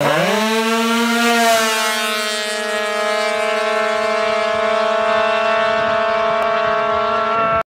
Huh?